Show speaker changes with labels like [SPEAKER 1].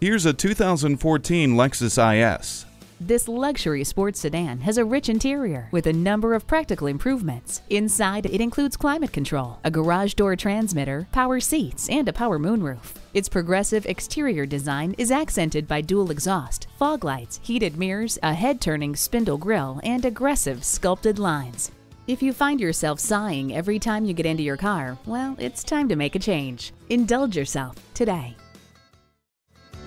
[SPEAKER 1] Here's a 2014 Lexus IS.
[SPEAKER 2] This luxury sports sedan has a rich interior with a number of practical improvements. Inside, it includes climate control, a garage door transmitter, power seats, and a power moonroof. Its progressive exterior design is accented by dual exhaust, fog lights, heated mirrors, a head-turning spindle grille, and aggressive sculpted lines. If you find yourself sighing every time you get into your car, well, it's time to make a change. Indulge yourself today.